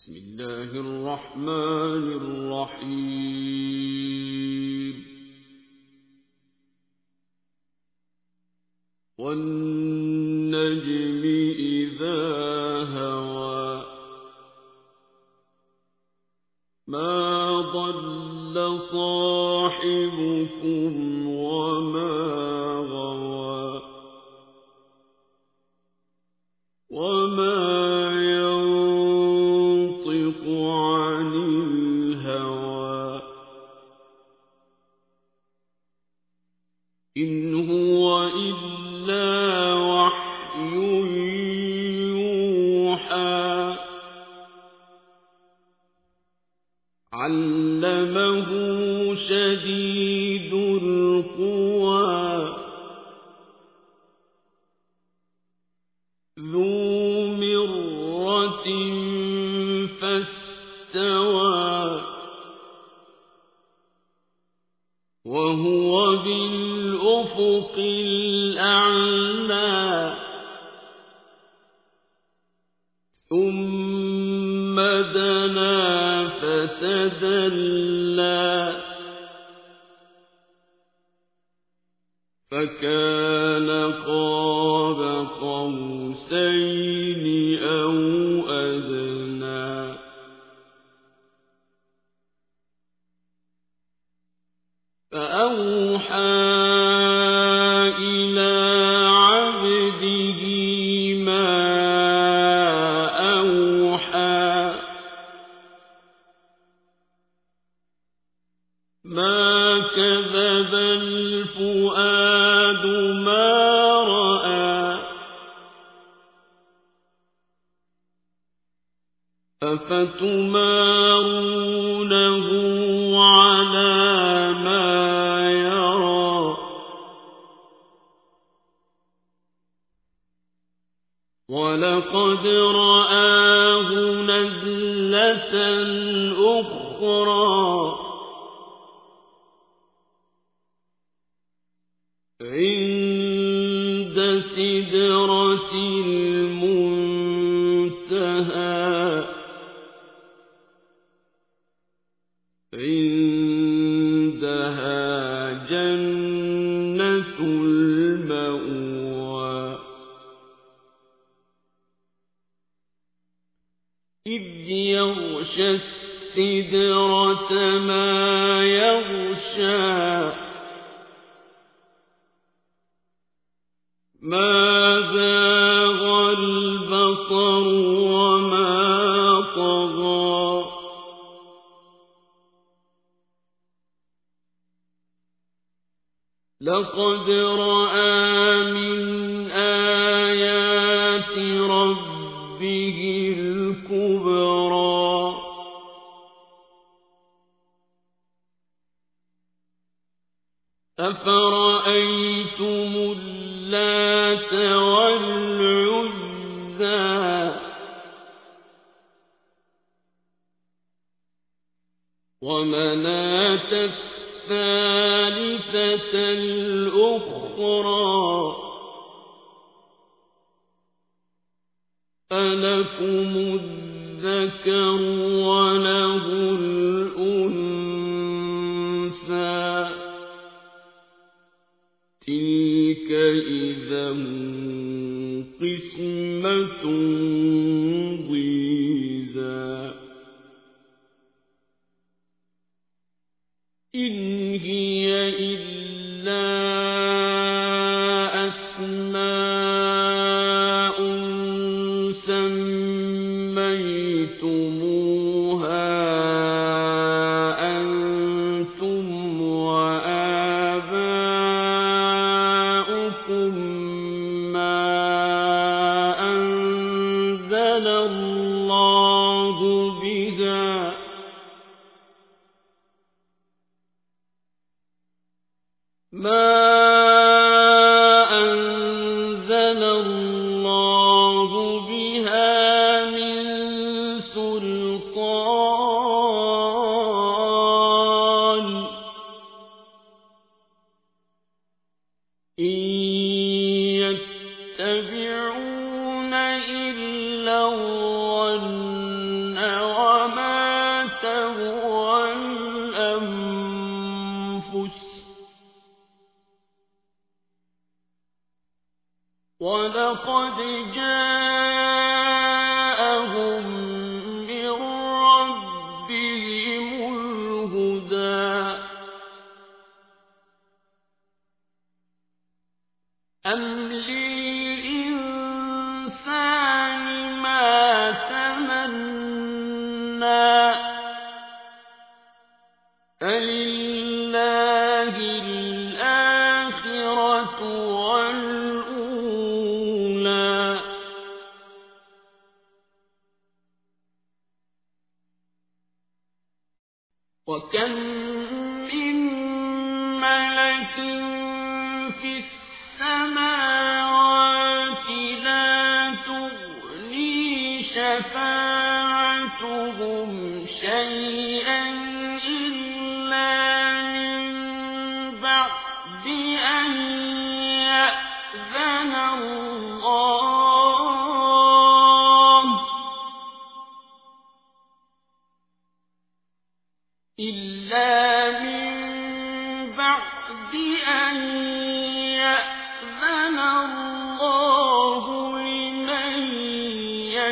بسم الله الرحمن الرحيم. والنجم إذا هوى ما ضل صاحبكم وهو بالأفق الأعلى. فأوحى ولقد رآه نزلة أخرى. إذ يغشى السدرة ما يغشى ما زاغ البصر وما طغى لقد رأى من آيات ربه الكبرى. أفرأيتم اللات والعزى؟ ومناة الثالثة الأخرى. ألكم الذكر وله الأنثى تلك إذا قسمة أم لي السماوات لا تغني شفاعتهم شيئا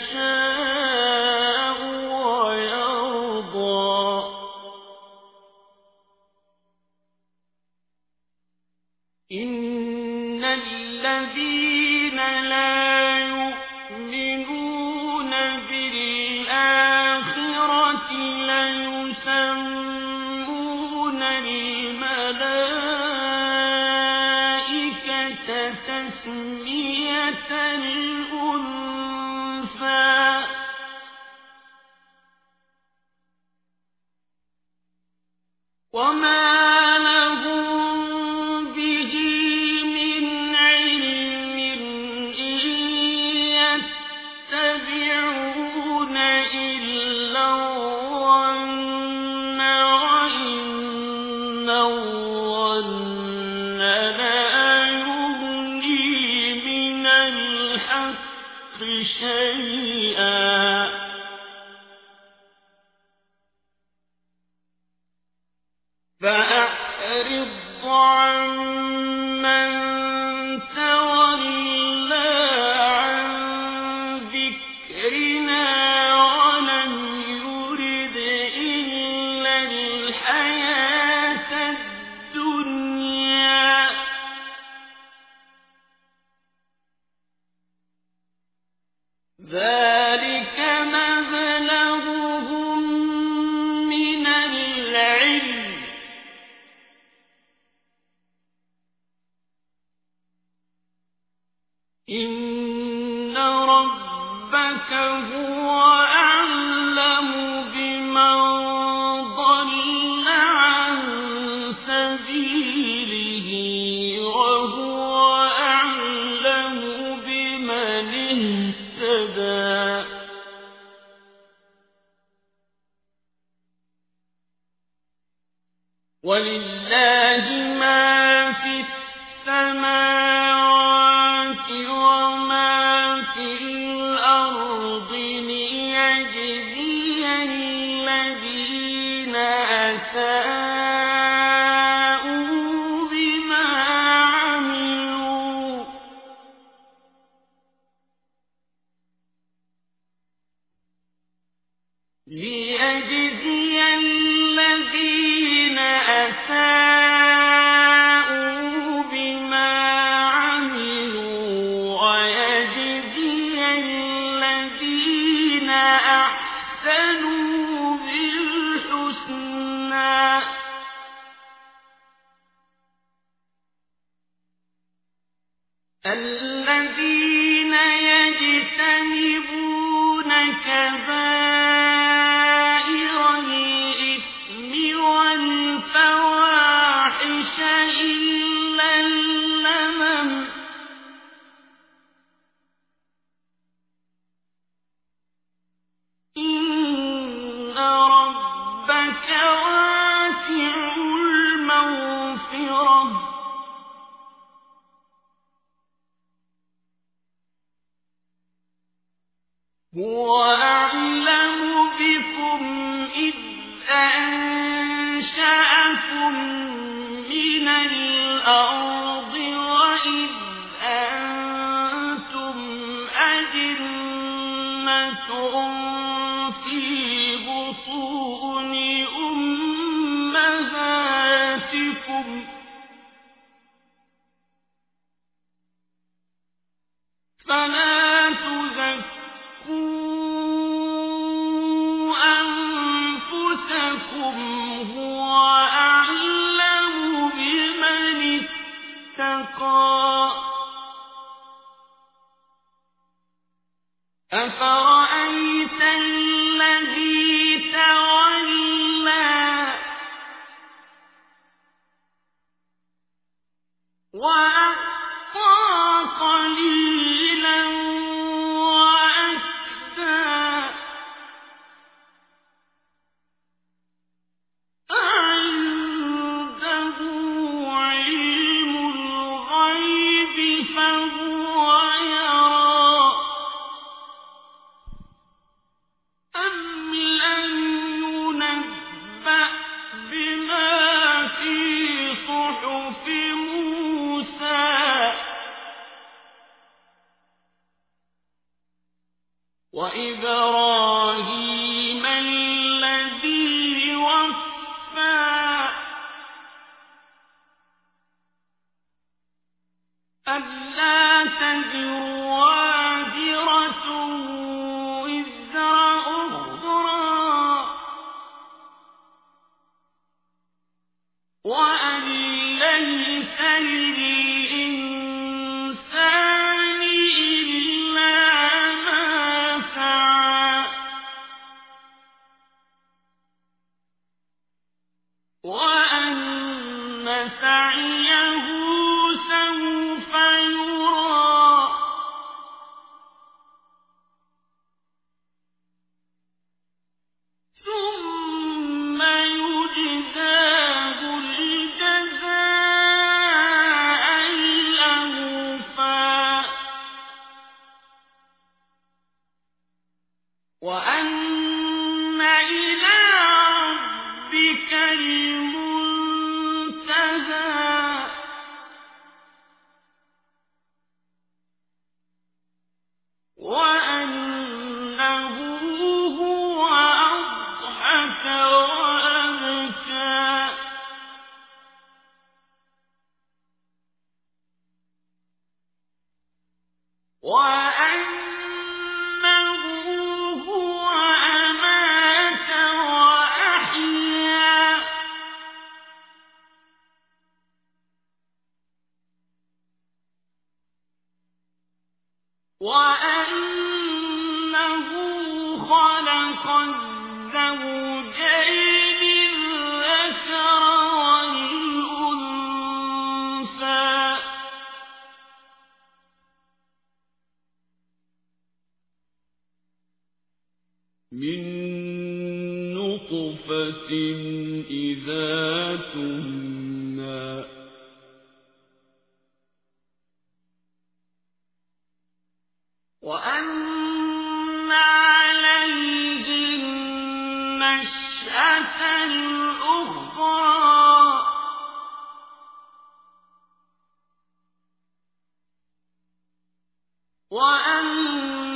يشاء ولله ما في السماوات وما في الأرض ليجزي الذين أجنة أفرأيت الذي عليه Why? من نطفة إذا تمنى وأن عليه النشأة الأخرى وأن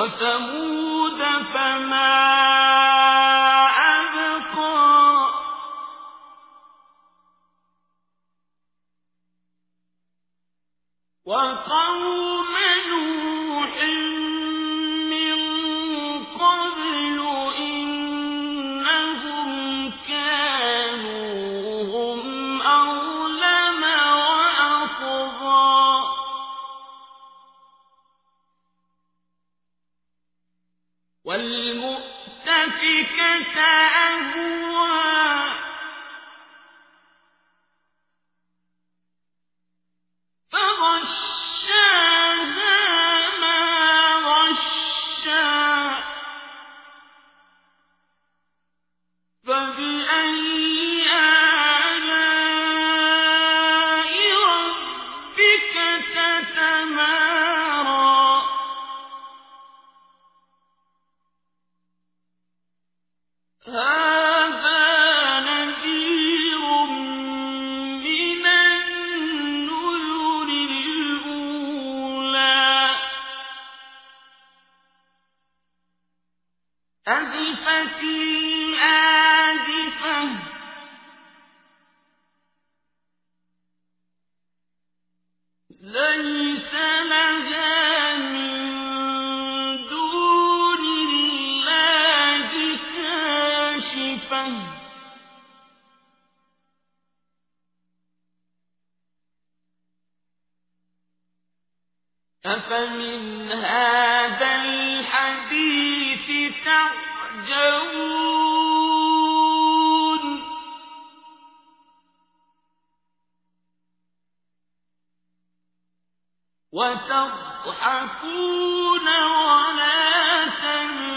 وثمود أفمن هذا الحديث تعجبون. وتضحكون ولا تبكون